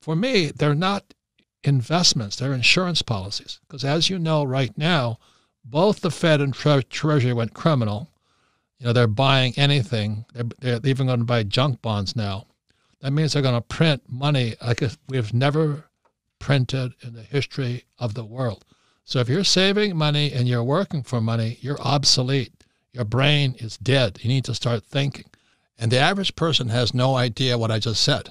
For me, they're not investments, they're insurance policies. Because as you know, right now, both the Fed and tre- Treasury went criminal. You know, they're buying anything. They're, they're even going to buy junk bonds now. That means they're going to print money like we've never printed in the history of the world. So if you're saving money and you're working for money, you're obsolete. Your brain is dead. You need to start thinking. And the average person has no idea what I just said.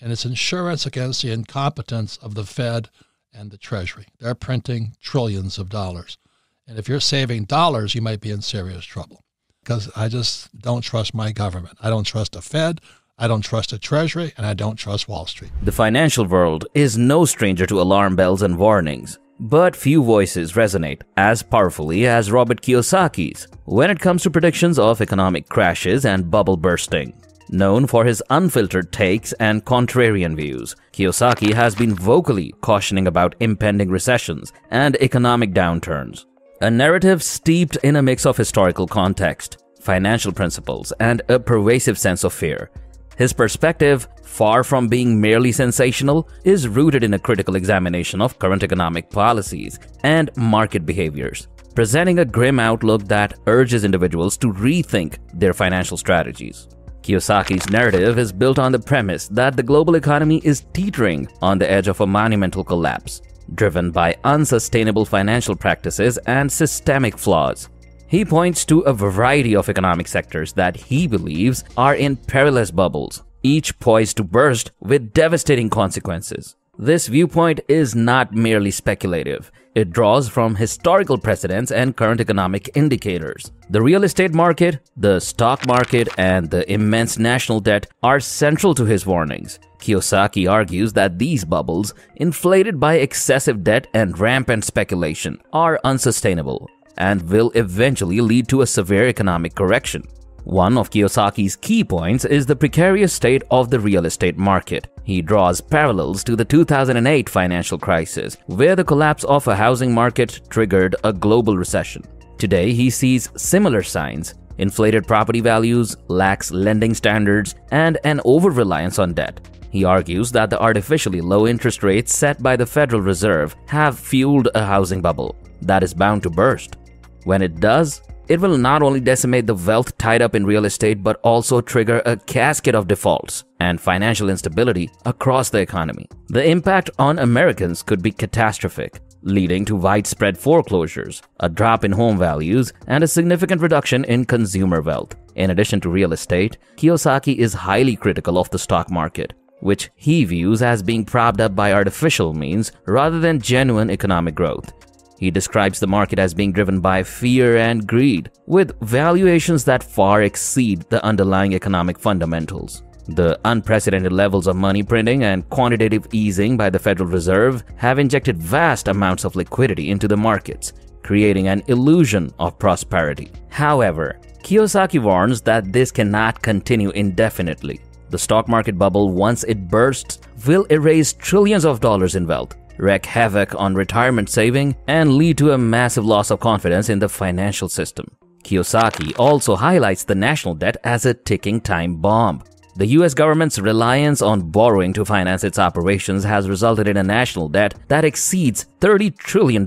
And it's insurance against the incompetence of the Fed and the Treasury. They're printing trillions of dollars. And if you're saving dollars, you might be in serious trouble because I just don't trust my government. I don't trust the Fed. I don't trust the Treasury and I don't trust Wall Street. The financial world is no stranger to alarm bells and warnings. But few voices resonate as powerfully as Robert Kiyosaki's when it comes to predictions of economic crashes and bubble bursting. Known for his unfiltered takes and contrarian views, Kiyosaki has been vocally cautioning about impending recessions and economic downturns. A narrative steeped in a mix of historical context, financial principles, and a pervasive sense of fear his perspective, far from being merely sensational, is rooted in a critical examination of current economic policies and market behaviors, presenting a grim outlook that urges individuals to rethink their financial strategies. Kiyosaki's narrative is built on the premise that the global economy is teetering on the edge of a monumental collapse, driven by unsustainable financial practices and systemic flaws. He points to a variety of economic sectors that he believes are in perilous bubbles, each poised to burst with devastating consequences. This viewpoint is not merely speculative. It draws from historical precedents and current economic indicators. The real estate market, the stock market, and the immense national debt are central to his warnings. Kiyosaki argues that these bubbles, inflated by excessive debt and rampant speculation, are unsustainable and will eventually lead to a severe economic correction. One of Kiyosaki's key points is the precarious state of the real estate market. He draws parallels to the 2008 financial crisis, where the collapse of a housing market triggered a global recession. Today, he sees similar signs inflated property values, lax lending standards, and an over reliance on debt. He argues that the artificially low interest rates set by the Federal Reserve have fueled a housing bubble that is bound to burst. When it does, it will not only decimate the wealth tied up in real estate but also trigger a cascade of defaults and financial instability across the economy. The impact on Americans could be catastrophic, leading to widespread foreclosures, a drop in home values, and a significant reduction in consumer wealth. In addition to real estate, Kiyosaki is highly critical of the stock market, which he views as being propped up by artificial means rather than genuine economic growth. He describes the market as being driven by fear and greed, with valuations that far exceed the underlying economic fundamentals. The unprecedented levels of money printing and quantitative easing by the Federal Reserve have injected vast amounts of liquidity into the markets, creating an illusion of prosperity. However, Kiyosaki warns that this cannot continue indefinitely. The stock market bubble, once it bursts, will erase trillions of dollars in wealth, wreak havoc on retirement saving, and lead to a massive loss of confidence in the financial system. Kiyosaki also highlights the national debt as a ticking time bomb. The US government's reliance on borrowing to finance its operations has resulted in a national debt that exceeds $30 trillion.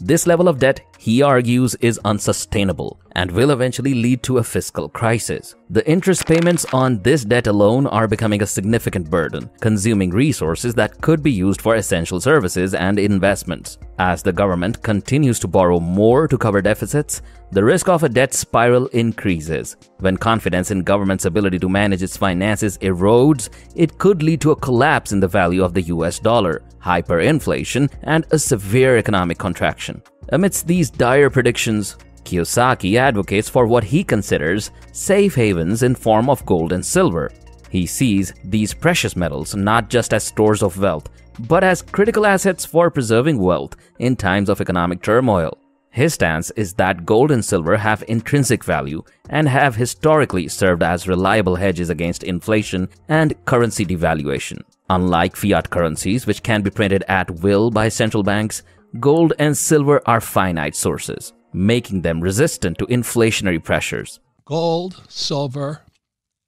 This level of debt, he argues, is unsustainable and will eventually lead to a fiscal crisis. The interest payments on this debt alone are becoming a significant burden, consuming resources that could be used for essential services and investments. As the government continues to borrow more to cover deficits, the risk of a debt spiral increases. When confidence in government's ability to manage its finances erodes, it could lead to a collapse in the value of the US dollar, hyperinflation, and a severe economic contraction. Amidst these dire predictions, Kiyosaki advocates for what he considers safe havens in form of gold and silver. He sees these precious metals not just as stores of wealth, but as critical assets for preserving wealth in times of economic turmoil. His stance is that gold and silver have intrinsic value and have historically served as reliable hedges against inflation and currency devaluation. Unlike fiat currencies, which can be printed at will by central banks, gold and silver are finite sources, making them resistant to inflationary pressures. Gold, silver,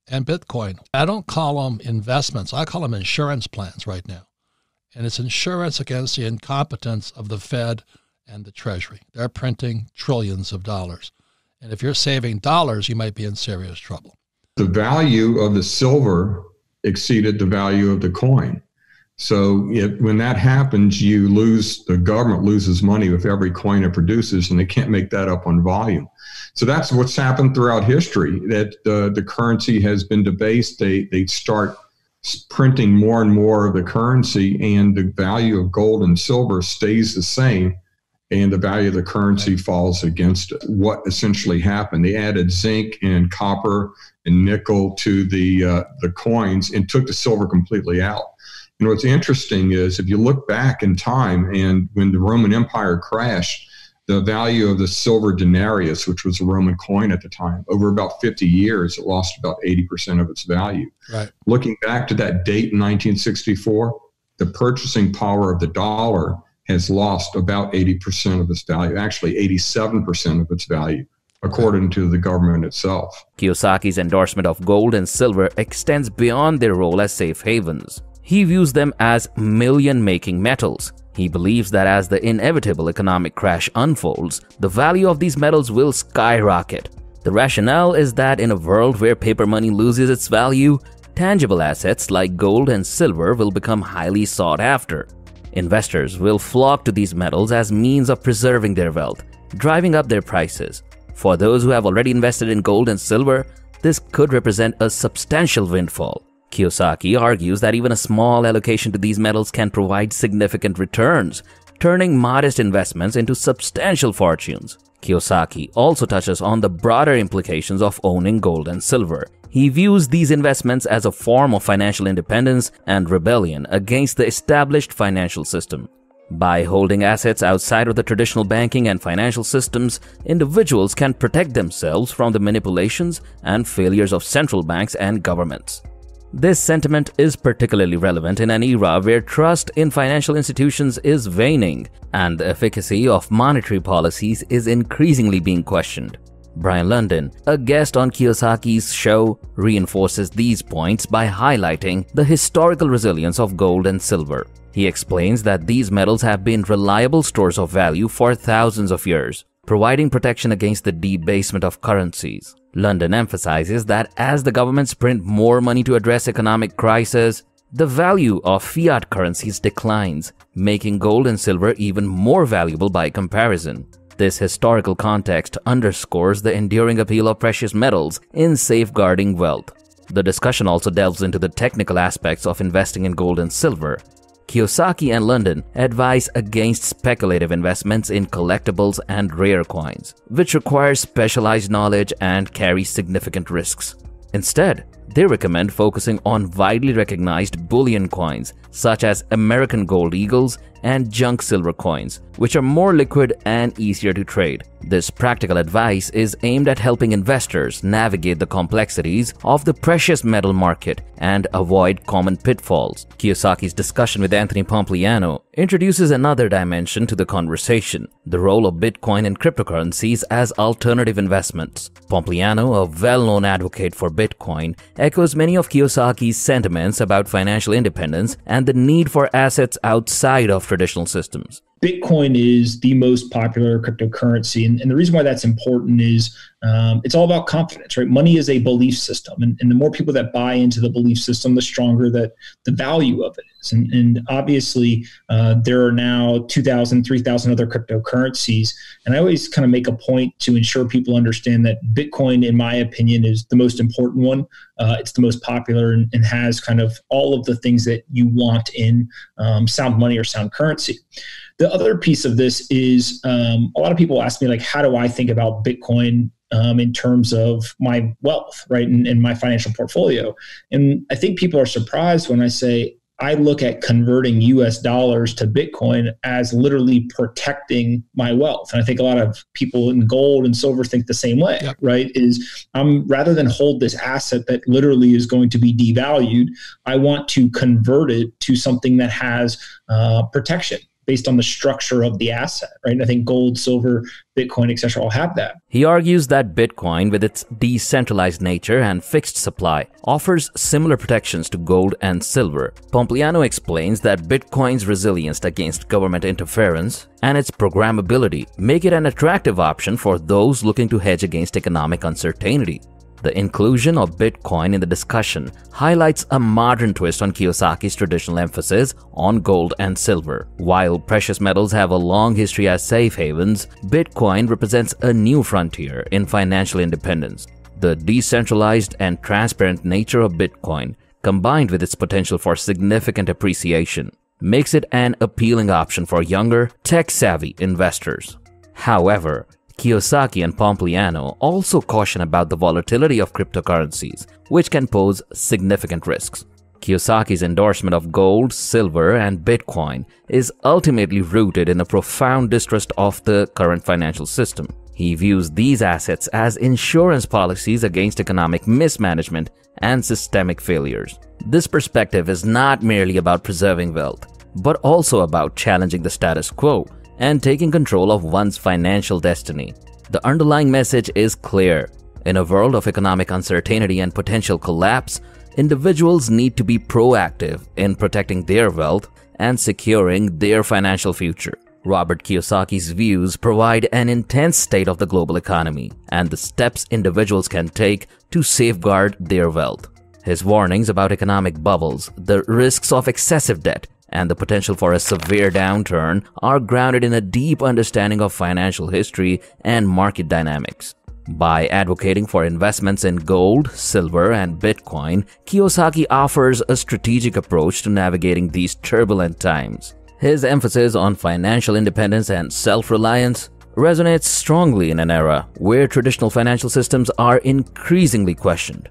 and Bitcoin. I don't call them investments, I call them insurance plans right now. And it's insurance against the incompetence of the Fed and the Treasury. They're printing trillions of dollars. And if you're saving dollars, you might be in serious trouble. The value of the silver exceeded the value of the coin. So it, when that happens, you lose, the government loses money with every coin it produces, and they can't make that up on volume. So that's what's happened throughout history that uh, the currency has been debased. They, they start printing more and more of the currency, and the value of gold and silver stays the same, and the value of the currency falls against it. What essentially happened? They added zinc and copper and nickel to the uh, the coins and took the silver completely out and what's interesting is if you look back in time and when the Roman Empire crashed, the value of the silver denarius, which was a Roman coin at the time, over about 50 years, it lost about 80% of its value. Right. Looking back to that date in 1964, the purchasing power of the dollar has lost about 80% of its value, actually 87% of its value, according to the government itself. Kiyosaki's endorsement of gold and silver extends beyond their role as safe havens. He views them as million making metals. He believes that as the inevitable economic crash unfolds, the value of these metals will skyrocket. The rationale is that in a world where paper money loses its value, tangible assets like gold and silver will become highly sought after. Investors will flock to these metals as means of preserving their wealth, driving up their prices. For those who have already invested in gold and silver, this could represent a substantial windfall. Kiyosaki argues that even a small allocation to these metals can provide significant returns, turning modest investments into substantial fortunes. Kiyosaki also touches on the broader implications of owning gold and silver. He views these investments as a form of financial independence and rebellion against the established financial system. By holding assets outside of the traditional banking and financial systems, individuals can protect themselves from the manipulations and failures of central banks and governments. This sentiment is particularly relevant in an era where trust in financial institutions is waning and the efficacy of monetary policies is increasingly being questioned. Brian London, a guest on Kiyosaki's show, reinforces these points by highlighting the historical resilience of gold and silver. He explains that these metals have been reliable stores of value for thousands of years, providing protection against the debasement of currencies. London emphasizes that as the governments print more money to address economic crisis, the value of fiat currencies declines, making gold and silver even more valuable by comparison. This historical context underscores the enduring appeal of precious metals in safeguarding wealth. The discussion also delves into the technical aspects of investing in gold and silver, Kiyosaki and London advise against speculative investments in collectibles and rare coins, which require specialized knowledge and carry significant risks. Instead, they recommend focusing on widely recognized bullion coins such as American Gold Eagles and junk silver coins, which are more liquid and easier to trade. This practical advice is aimed at helping investors navigate the complexities of the precious metal market and avoid common pitfalls. Kiyosaki's discussion with Anthony Pompliano introduces another dimension to the conversation the role of Bitcoin and cryptocurrencies as alternative investments. Pompliano, a well known advocate for Bitcoin, echoes many of Kiyosaki's sentiments about financial independence and the need for assets outside of traditional systems. Bitcoin is the most popular cryptocurrency. And, and the reason why that's important is um, it's all about confidence, right? Money is a belief system. And, and, the more people that buy into the belief system, the stronger that the value of it And, and obviously, uh, there are now 2,000, 3,000 other cryptocurrencies. And I always kind of make a point to ensure people understand that Bitcoin, in my opinion, is the most important one. Uh, it's the most popular and, and, has kind of all of the things that you want in um, sound money or sound currency. The other piece of this is um, a lot of people ask me, like, how do I think about Bitcoin um, in terms of my wealth, right, and, and my financial portfolio? And I think people are surprised when I say, I look at converting US dollars to Bitcoin as literally protecting my wealth. And I think a lot of people in gold and silver think the same way, right? Is I'm rather than hold this asset that literally is going to be devalued, I want to convert it to something that has uh, protection based on the structure of the asset, right? And I think gold, silver, Bitcoin, etc., all have that. He argues that Bitcoin, with its decentralized nature and fixed supply, offers similar protections to gold and silver. Pompliano explains that Bitcoin's resilience against government interference and its programmability make it an attractive option for those looking to hedge against economic uncertainty. The inclusion of Bitcoin in the discussion highlights a modern twist on Kiyosaki's traditional emphasis on gold and silver. While precious metals have a long history as safe havens, Bitcoin represents a new frontier in financial independence. The decentralized and transparent nature of Bitcoin, combined with its potential for significant appreciation, makes it an appealing option for younger, tech savvy investors. However, Kiyosaki and Pompliano also caution about the volatility of cryptocurrencies, which can pose significant risks. Kiyosaki's endorsement of gold, silver, and Bitcoin is ultimately rooted in a profound distrust of the current financial system. He views these assets as insurance policies against economic mismanagement and systemic failures. This perspective is not merely about preserving wealth, but also about challenging the status quo and taking control of one's financial destiny. The underlying message is clear. In a world of economic uncertainty and potential collapse, individuals need to be proactive in protecting their wealth and securing their financial future. Robert Kiyosaki's views provide an intense state of the global economy and the steps individuals can take to safeguard their wealth. His warnings about economic bubbles, the risks of excessive debt, and the potential for a severe downturn are grounded in a deep understanding of financial history and market dynamics. By advocating for investments in gold, silver, and Bitcoin, Kiyosaki offers a strategic approach to navigating these turbulent times. His emphasis on financial independence and self reliance resonates strongly in an era where traditional financial systems are increasingly questioned.